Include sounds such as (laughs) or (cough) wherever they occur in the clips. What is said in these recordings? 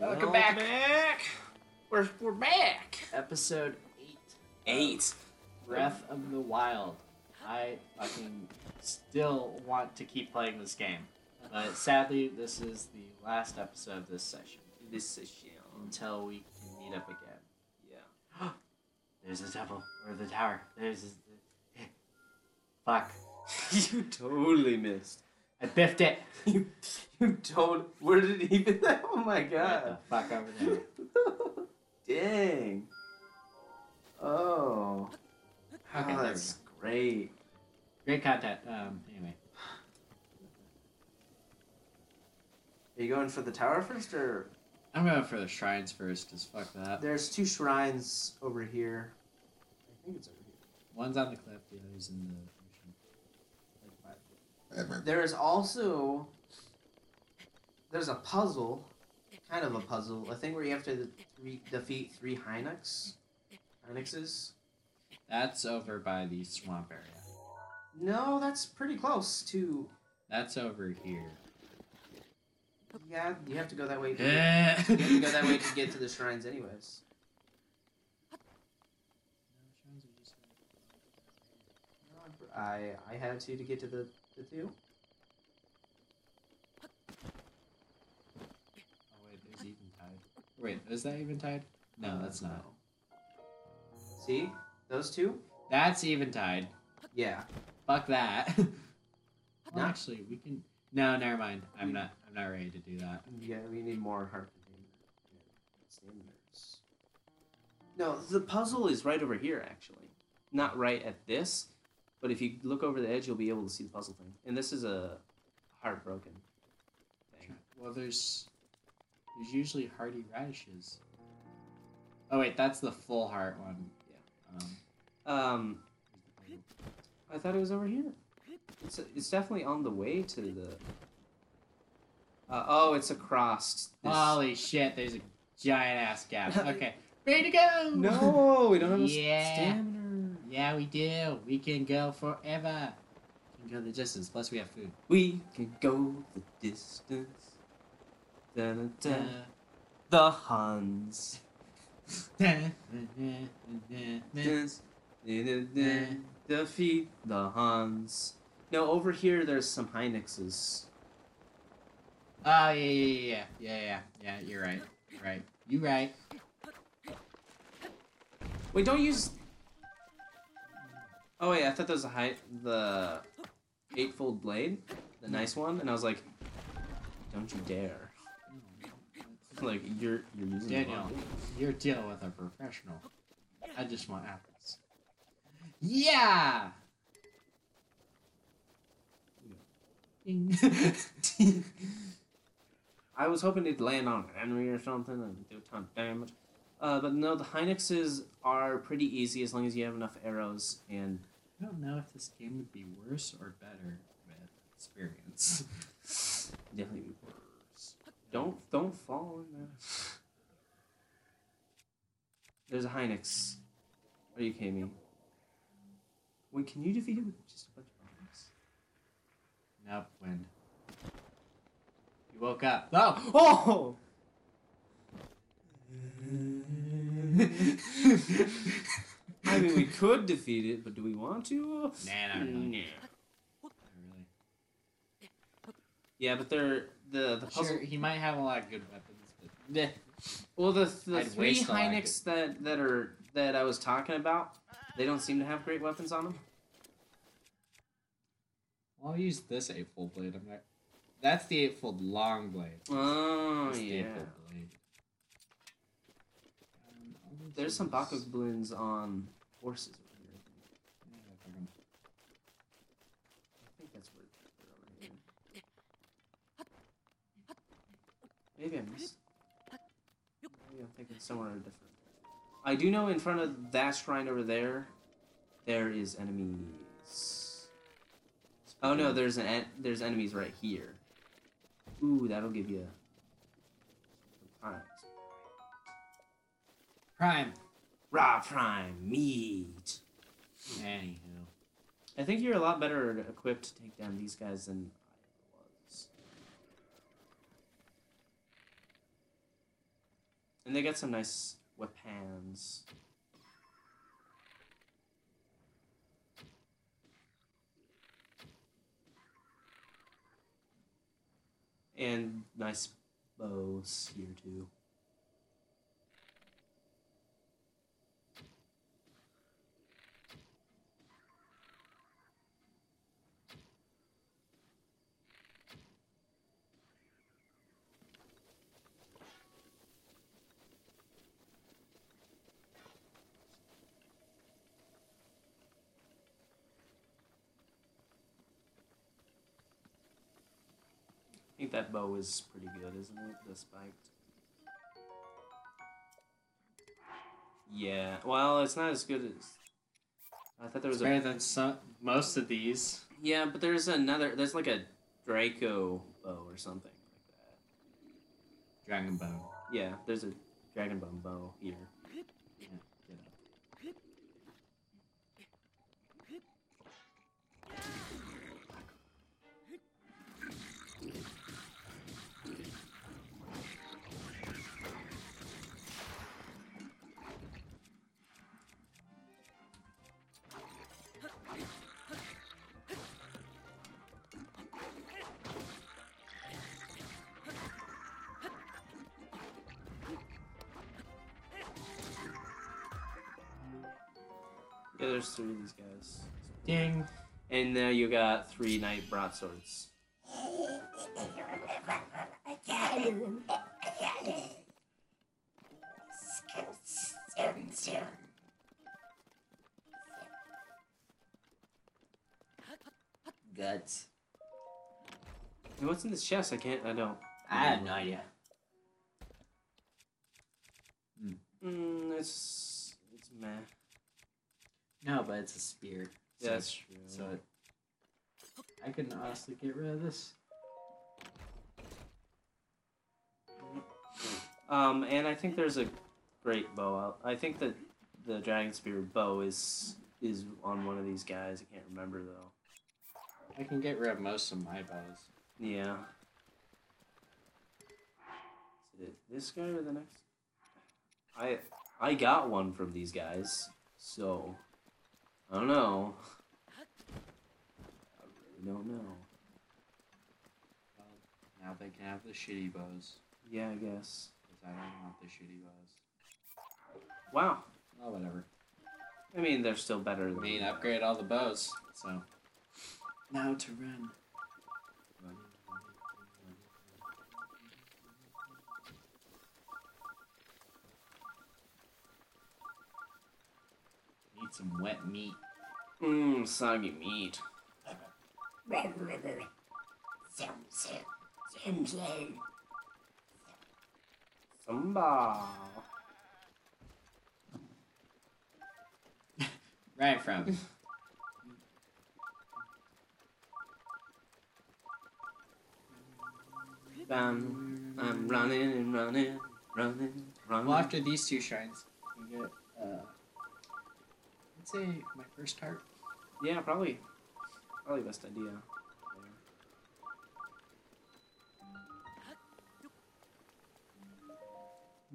Welcome back. We're we're back. Episode eight. Eight. Breath of the Wild. I fucking still want to keep playing this game, but sadly, this is the last episode of this session This is shit. until we can meet up again. Yeah. (gasps) There's a temple or the tower. There's. A... (gasps) Fuck! (laughs) you totally missed. I biffed it. (laughs) You you told. Where did he it even? (laughs) Oh my Right god. the fuck over there. (laughs) Dang. Oh. Okay, Oh, that's great. Great content. Um. Anyway. Are you going for the tower first, or I'm going for the shrines first, cause fuck that. there's two shrines over here? I think it's over here. One's on the cliff, the other's in the ocean. There is also there's a puzzle, kind of a puzzle. a thing where you have to re- defeat three Hinox. Hinoxes. That's over by the swamp area. No, that's pretty close to. That's over here. Yeah, you have to go that way. To get, eh. you have to go that way way to get to the (laughs) shrines, anyways. I I had to to get to the the two. Oh wait, there's Eventide. Wait, is that Eventide? No, uh, that's not. See those two? That's Eventide. Yeah. Fuck that. (laughs) well, No. actually, we can. No, never mind. I'm not. I'm not ready to do that. Yeah, we need more heart containers. No, the puzzle is right over here, actually. Not right at this, but if you look over the edge, you'll be able to see the puzzle thing. And this is a heartbroken thing. Well, there's. There's usually hearty radishes. Oh wait, that's the full heart one. Yeah. Um, Um, I thought it was over here. It's it's definitely on the way to the. Uh, oh, it's across. this- Holy shit! There's a giant ass gap. (laughs) Okay, ready to go. No, we don't have Yeah. Yeah, we do. We can go forever. We can go the distance. Plus, we have food. We can go the distance. Dun, dun, dun. Uh, The Huns. Defeat the Huns. No, over here there's some Hinoxes. Oh yeah, yeah, yeah, yeah, yeah, yeah. You're right. Right. You right. Wait, don't use. Oh wait, I thought that was a high the eightfold blade, the nice one, and I was like, don't you dare! (laughs) Like you're you're using Daniel, you're dealing with a professional. I just want apples. Yeah. (laughs) (laughs) I was hoping it'd land on an enemy or something and do a ton of damage. Uh, but no, the Hinoxes are pretty easy as long as you have enough arrows and I don't know if this game would be worse or better with experience. (laughs) definitely worse. Don't don't fall in there. There's a Hinox. Are you kidding me? Wait, can you defeat it with just a bunch of bombs? Nope, wind. You woke up. Oh! Oh! (laughs) I mean, we could defeat it, but do we want to? Nah, not really. Nah. Not really. Yeah, but they're the the puzzle. Sure, he might have a lot of good weapons, but. Well, the the I'd three waste a lot of Hinox that that are that I was talking about, they don't seem to have great weapons on them. Well, I'll use this eightfold blade. I'm not. That's the eightfold long blade. Oh That's yeah. Um, There's some. Bokoblins on horses over here. Fucking- I think that's where they're over here. Maybe I missed. Maybe I'm thinking somewhere different. I do know in front of that shrine over there, there is enemies. Oh no, there's an en- there's enemies right here. Ooh, that'll give you. some primes. Prime. Raw prime meat. Anywho. I think you're a lot better equipped to take down these guys than I was. And they got some nice weapons. And nice bows here too. That bow is pretty good, isn't it? The spiked. Yeah. Well, it's not as good as. I thought there It's was a. better than some most of these. Yeah, but there's another. There's like a Draco bow or something like that. Dragon bow. Yeah, there's a dragon bone bow here. Yeah, there's three of these guys. Ding. And now you got three knight broadswords. Guts. Hey, what's in this chest? I can't. I don't. I have no idea. Mm, it's it's meh. No, but it's a spear. Yeah, so- that's true. So it, I can honestly get rid of this. Um, and I think there's a great bow. out- I think that the dragon spear bow is is on one of these guys. I can't remember though. I can get rid of most of my bows. Yeah. Is it this guy or the next? I I got one from these guys, so I don't know. I really don't know. Well, now they can have the shitty bows. Yeah, I guess. Because I don't want the shitty bows. Wow. Oh, whatever. I mean, they're still better I than. mean, upgrade all the bows. So. Now to run. Some wet meat. Mmm, soggy meat. Samba. (laughs) Right from. Bam. I'm running and running, running, running. well, after these two shrines, get, uh, let's say my first heart. Yeah, probably. Probably best idea.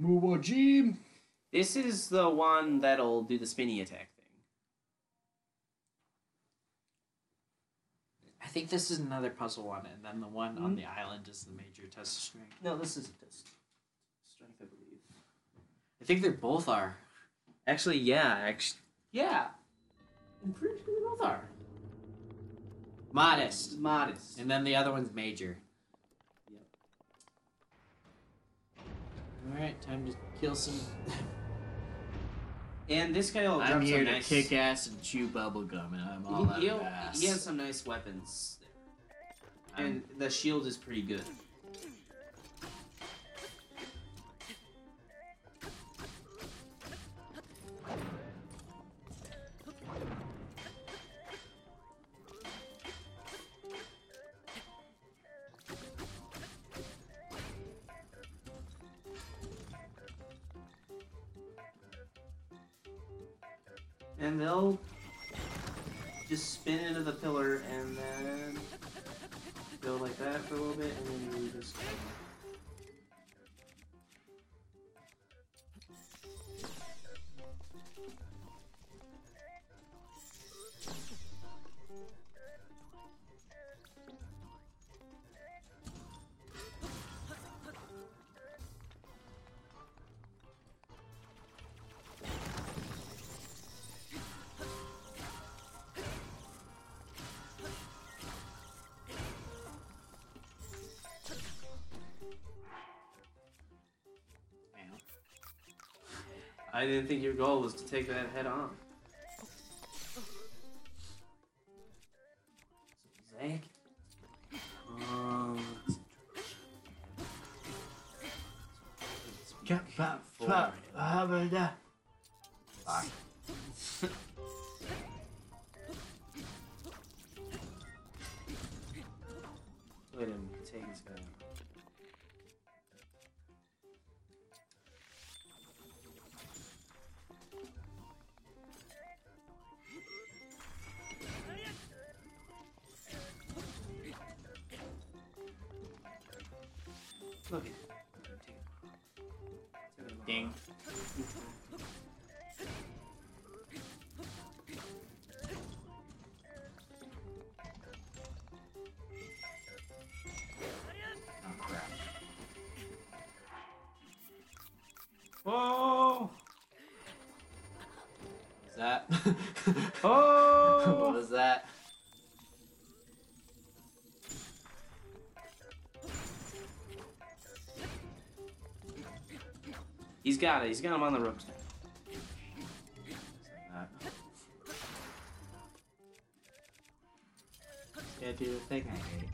Muwo Jeem! This is the one that'll do the spinny attack thing. I think this is another puzzle one, and then the one on hmm? the island is the major test of strength. No, this is a test. Strength, I believe. I think they both are. Actually, yeah. Actually, yeah. I'm pretty sure they both are. Modest. Modest. And then the other one's major. Yep. Alright, time to kill some. (laughs) And this guy will I'm here to nice. kick ass and chew bubblegum, and I'm all out He, of he'll- ass. he has some nice weapons. I'm- And the shield is pretty good. And they'll just spin into the pillar and then go like that for a little bit and then you just I didn't think your goal was to take that head on. Zach? Um, Fuck. (laughs) (laughs) Look at him. Ding. Oh crap. Oh! Is that? (laughs) Oh. what Oh! was that? He's got it. He's got him on the ropes now. Can't do the thing I hate.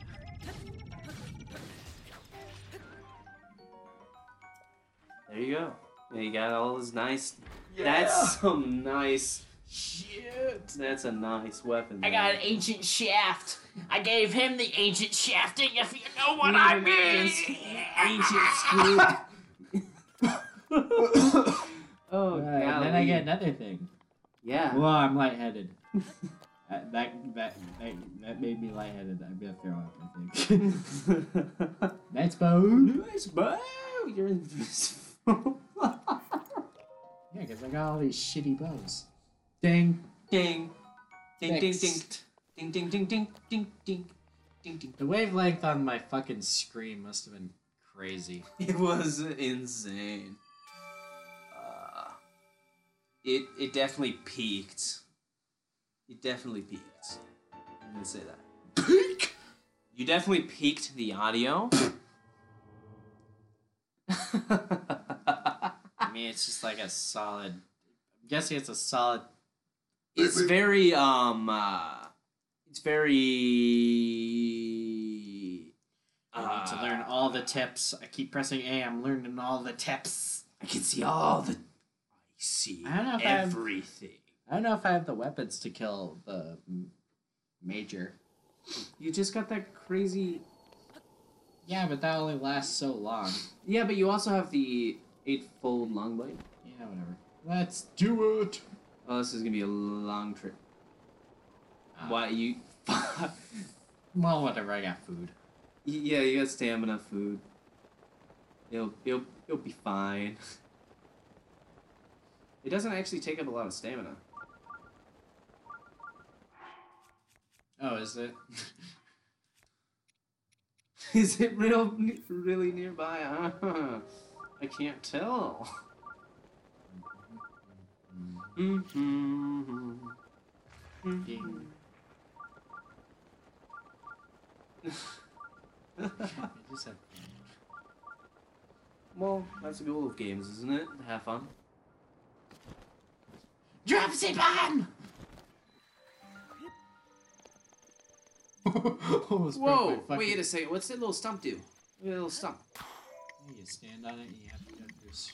There you go. Yeah, you got all his nice. That's some nice. shit. That's a nice weapon. I there. got an ancient shaft. I gave him the ancient shafting, if you know what I mean. ancient. (laughs) (coughs) oh, Right, golly. then I get another thing. Yeah. Well, I'm lightheaded. (laughs) that, that, that, that, made me lightheaded. I'm gonna throw up, I think. (laughs) nice bone. nice bow. You're invisible. (laughs) Yeah, because I got all these shitty bows. Ding. ding. Ding, ding, ding. Ding, ding, ding, ding, ding, ding. Ding, ding. The wavelength on my fucking screen must have been crazy. It was insane. Uh, it it definitely peaked. It definitely peaked. I'm gonna say that. Peak. You definitely peaked the audio. (laughs) I mean, it's just like a solid. I'm guessing it's a solid. it's very um. Uh, it's very. I need to learn all the tips. I keep pressing A. I'm learning all the tips. I can see all the. I see I don't know if I have- everything. I don't know if I have the weapons to kill the major. You just got that crazy. Yeah, but that only lasts so long. Yeah, but you also have the eightfold long blade. Yeah, whatever. Let's do it. Oh, this is gonna be a long trip. Uh, Why you? (laughs) Well, whatever. I got food. yeah, you got stamina, food. You'll you'll you'll be fine. (laughs) It doesn't actually take up a lot of stamina. Oh, is it? (laughs) Is it real really nearby? Uh, (laughs) I can't tell. I (laughs) well, that's the goal of games, isn't it? To have fun. Drop the bomb! (laughs) Whoa! my fucking- Wait a second. What's that little stump do? Look at that little stump. You stand on it and you have to go through. s-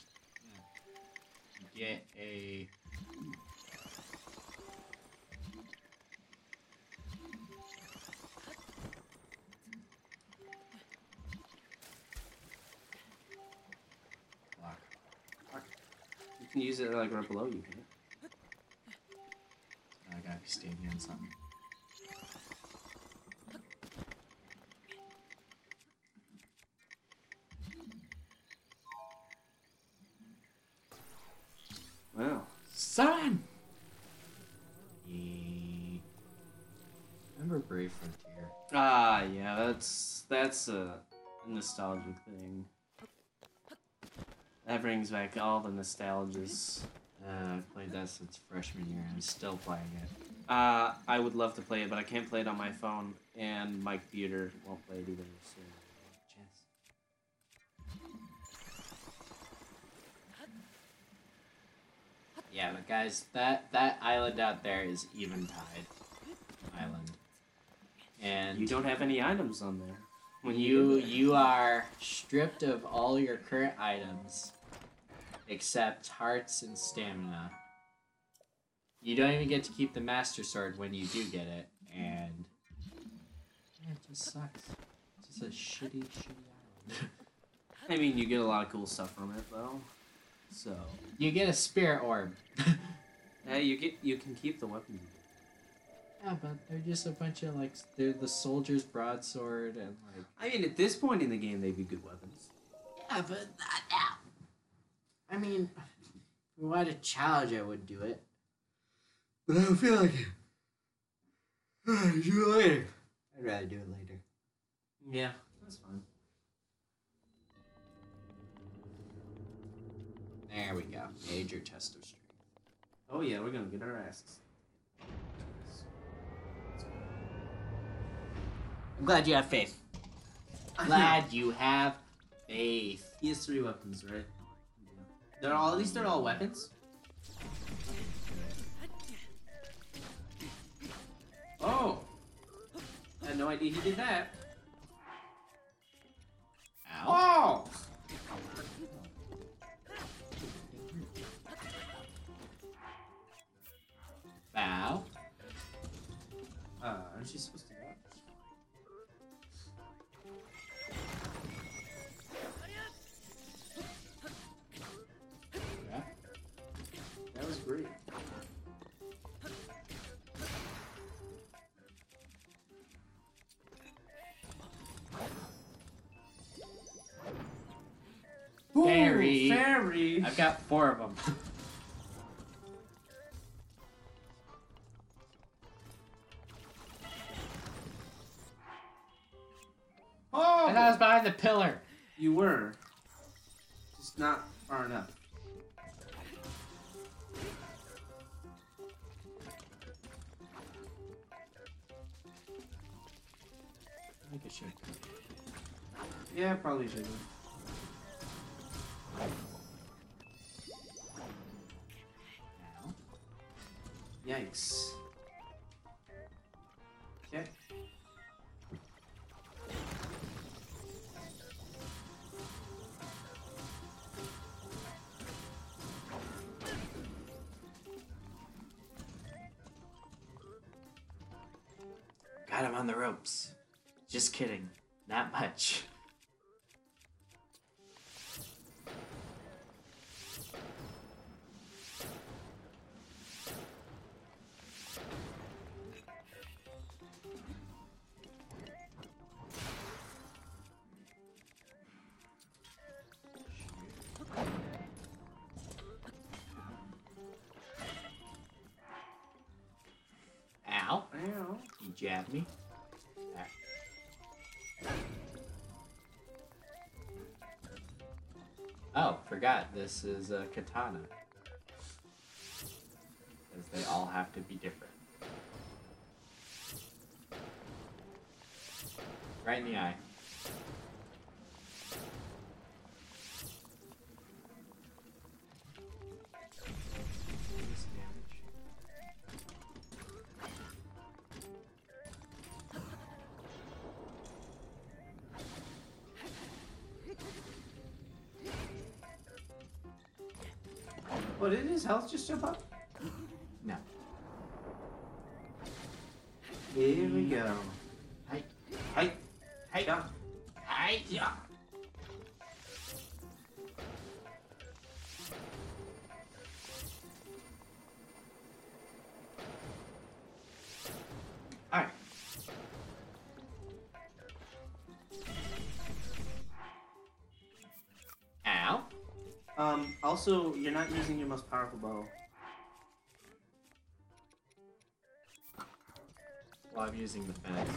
Yeah. Get a. Block. You can use it like right below you. Can I gotta be standing on something. Well, Son! Remember Brave Frontier? ah, yeah, that's that's a nostalgic thing. That brings back all the nostalgias. Uh, I've played that since freshman year and I'm still playing it. Uh, I would love to play it, but I can't play it on my phone, and my computer won't play it either. Yeah, but guys, that that island out there is Eventide Island, and you don't have any items on there. when you you are stripped of all your current items, except hearts and stamina. You don't even get to keep the master sword when you do get it, and yeah, it just sucks. It's just a shitty, shitty island. I mean, you get a lot of cool stuff from it, though. So, you get a spirit orb. (laughs) yeah, you get you can keep the weapon. Yeah, but they're just a bunch of like they're the soldier's broadsword and like I mean, at this point in the game, they'd be good weapons. Yeah, but not now. I mean, if we had a challenge, I would do it. But I don't feel like it. do it later. I'd rather do it later. Yeah, that's fine. There we go. Major test of strength. Oh yeah, we're gonna get our asses. I'm glad you have faith. Glad you have faith. He has three weapons, right? They're all at least they're all weapons. Oh! I had no idea he did that. Ow. Oh! Bow. Uh, aren't you supposed Ooh, fairy. I've got four of them. Oh! and I was behind the pillar. You were. Just not far enough. I think I should. Yeah, probably should. Yikes. Got him on the ropes. Just kidding. Not much. Jabbed me. There. Oh, forgot. This is a katana. Because they all have to be different. Right in the eye. His jump up? No. Here we go. Hey. Hey. Hey. Yeah. Hey. Yeah. Um, also, you're not using your most powerful bow. Well, I'm using the fence.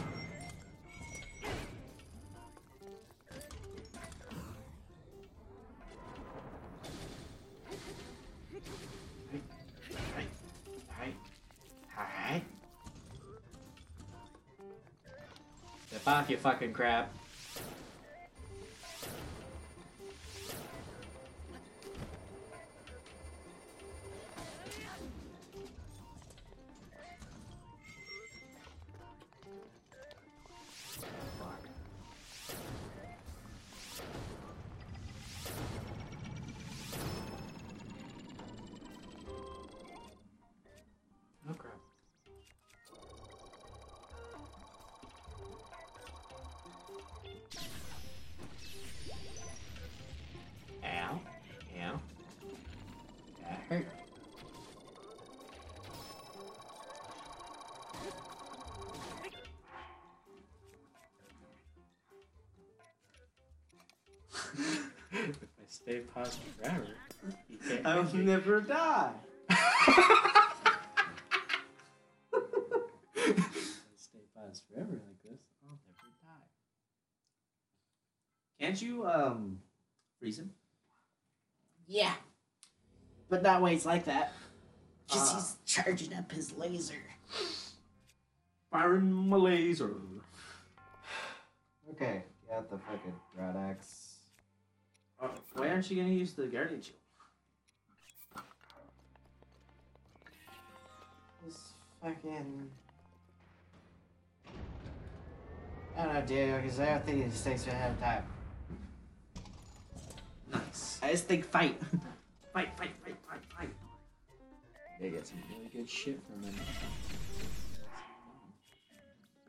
Step off, you fucking crab. Stay positive forever, I'll hit never die. (laughs) Stay positive forever like this, I'll never die. Can't you um freeze him? Yeah. But not when he's like that. Ah. he's charging up his laser. Firing my laser. (sighs) Okay, got the fucking rod axe. Uh, why aren't you gonna use the guardian shield? This fucking. I don't know, dude, because I don't think it takes me ahead of time. Nice. I just think fight. (laughs) Fight, fight, fight, fight, fight. They get some really good shit from him.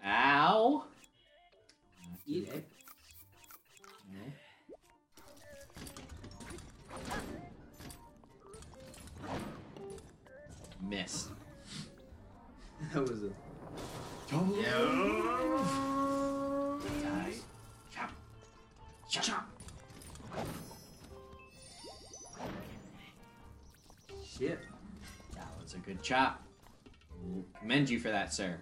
Ow! Eat it. Missed. (laughs) That was a. Die. Chop. Chop. Chop. Shit. That was a good chop. Commend you for that, sir.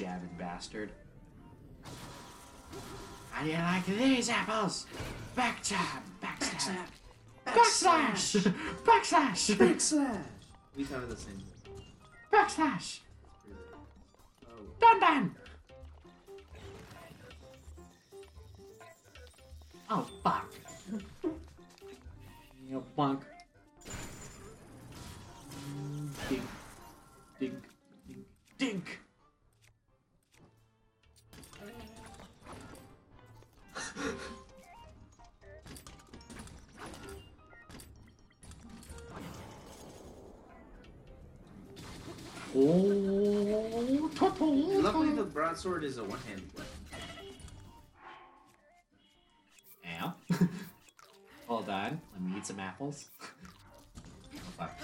Jabbing bastard. How do you like these apples? Backstab! Backstab! Backslash! Backslash! Backslash. We of the same. Backslash! Oh. Done done! Luckily, the broadsword is a one-handed weapon. Ow. (laughs) Hold on. Let me eat some apples. (laughs) oh, fuck.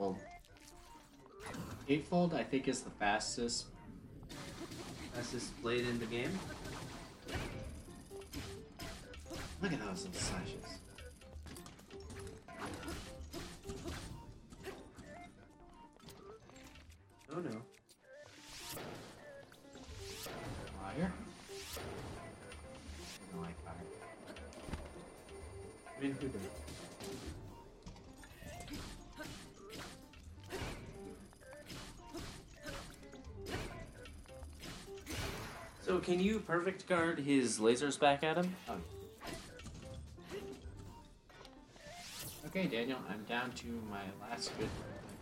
Eightfold. Eightfold, I think, is the fastest. Fastest blade in the game. Look at those little slashes. Oh no. Fire. I don't like fire. I mean, who does? So can you perfect guard his lasers back at him? Oh. Okay, Daniel, I'm down to my last good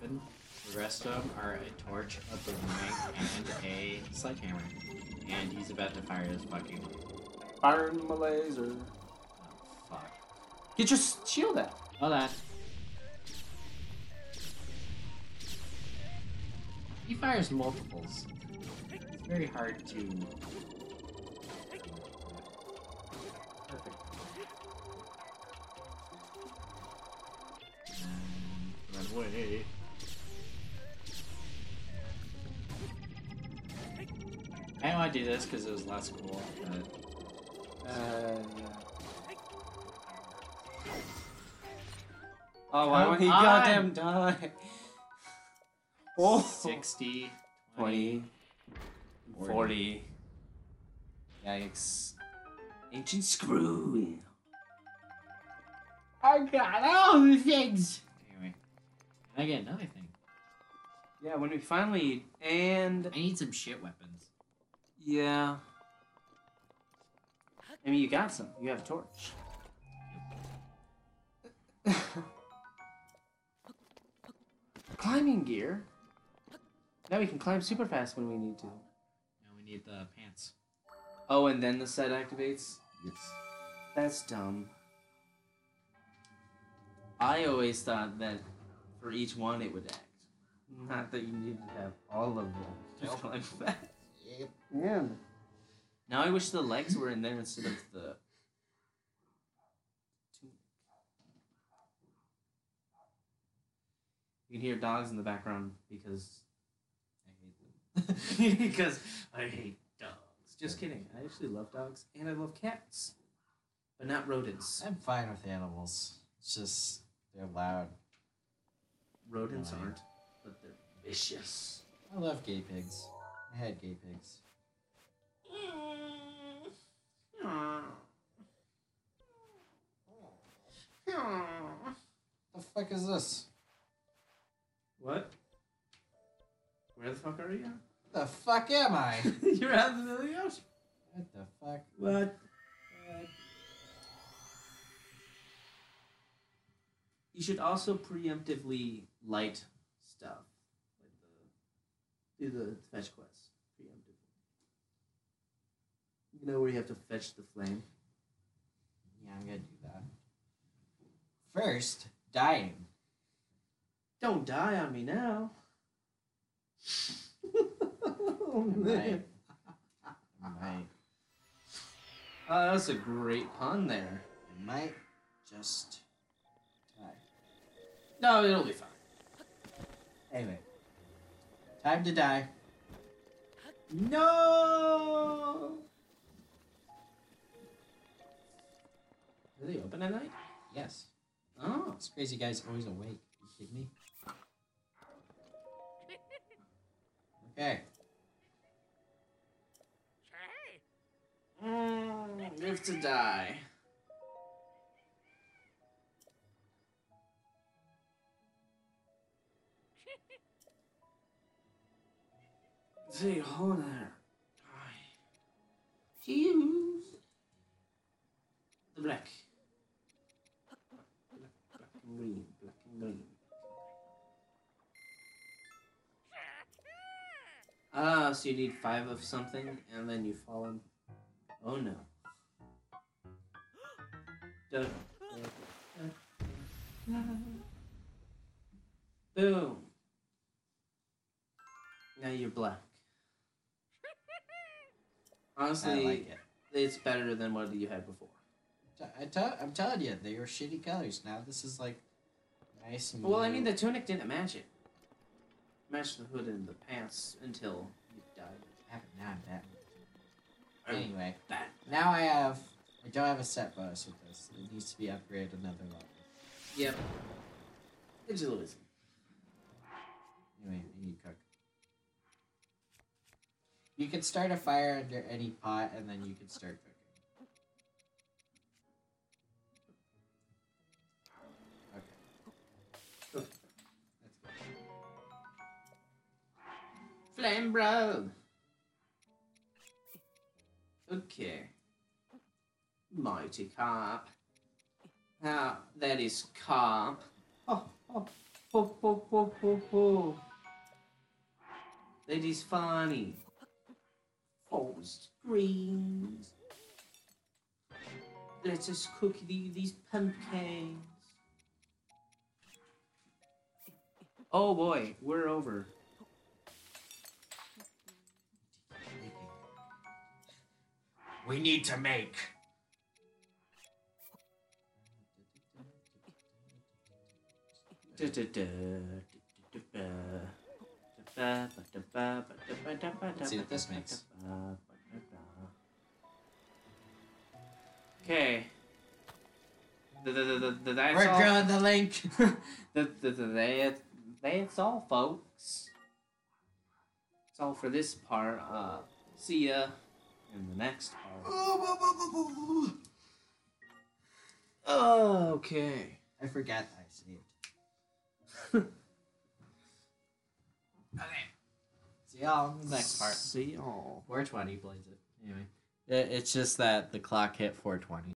weapon. The rest of them are a torch, a boomerang, and a sledgehammer. And he's about to fire his fucking. Burn my laser. Oh, fuck. Get your shield out. Hold on. He fires multiples. It's very hard to. Away. I want to do this because it was less cool, but Uh, yeah. Oh, why won't he on. goddamn die? (laughs) Oh. 60, 20, 40. 40. Yikes. Ancient screw. I got all the things. I get another thing? Yeah, when we finally. And. I need some shit weapons. Yeah. I mean, you got some. You have a torch. (laughs) Climbing gear. Now we can climb super fast when we need to. Now we need the pants. Oh, and then the set activates? Yes. That's dumb. I always thought that for each one it would act. Mm-hmm. Not that you need to have all of them to Nope. climb fast. Yep. Yeah. Now I wish the legs were in there instead of the. You can hear dogs in the background because I hate them. (laughs) because I hate dogs. Just kidding. I actually love dogs and I love cats, but not rodents. I'm fine with animals. It's just they're loud. Rodents aren't, but they're vicious. I love gay pigs. I had gay pigs. The fuck is this? What? Where the fuck are you? The fuck am I? (laughs) You're out in the middle of the ocean. what the fuck? What? You should also preemptively light stuff, like the do the fetch quest preemptively. You know where you have to fetch the flame. Yeah, I'm gonna do that. First, dying. Don't die on me now. (laughs) oh, man. might. I (laughs) might. Oh, that was a great pun there. I might just die. No, it'll be fine. Anyway. Time to die. No. Are they open at night? Yes. Oh. it's crazy guy's always awake. you kidding me? Okay. Mm, live to die. Say, hold there. Choose the black. Black, black and green, black and green. Ah, so you need five of something, and then you fall in. Oh no. (gasps) Boom. Now you're black. (laughs) Honestly, I like it. it's better than what you had before. T- I tell, I'm telling you, they were shitty colors. Now this is like nice and. Well, I mean, the tunic didn't match it. Matched the hood and the pants until you died. Now I'm Batman. Anyway, now I have. I don't have a set bonus with this. It needs to be upgraded another level. Yep. Agility. Anyway, I need cook. You can start a fire under any pot, and then you can start cooking. Okay. Flame bro. Okay. Mighty carp. Ah, that is comp. Oh, oh, oh, oh, oh, oh, oh. That is funny. Oh, screens. Let's just cook the, these pumpkins. Oh boy, we're over. We need to make. Let's see what this makes. Okay. The, the, the, the, that's We're all. drawing the link. (laughs) the, the, the, that, that's all, folks. That's all for this part. Uh, see ya in the next part. (laughs) Okay. I forgot I saved. (laughs) Okay. See y'all in the next part. See y'all. 420 plays it. Anyway. It- It's just that the clock hit 420.